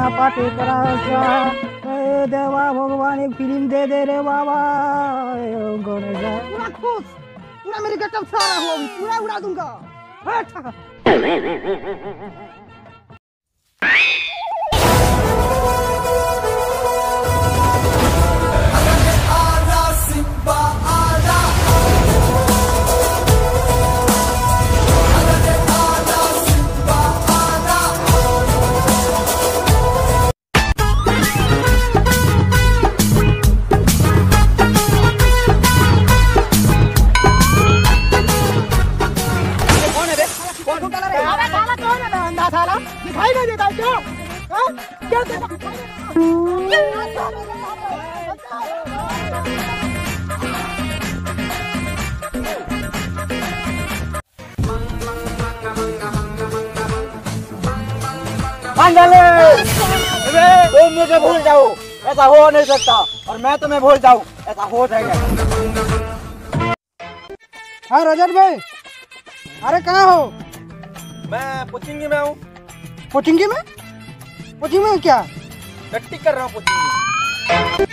ना पाटे करा ए देवा भगवान एक फिल्म दे दे रे बाबा ए गणेश पूरा खुश पूरा मेरी गेटअप सारा हो अभी, पूरा उड़ा दूंगा दिखाई नहीं देता क्या? हाँ? क्या देता तुम मुझे भूल जाओ। ऐसा हो नहीं सकता। और मैं तुम्हें भूल जाऊँ। ऐसा हो जाएगा। हाँ रजत भाई। अरे कहाँ हो? मैं पुचिंगी में हूँ। पोचिंगी में? कोचिंग में क्या? कर रहा हूँ कोचिंग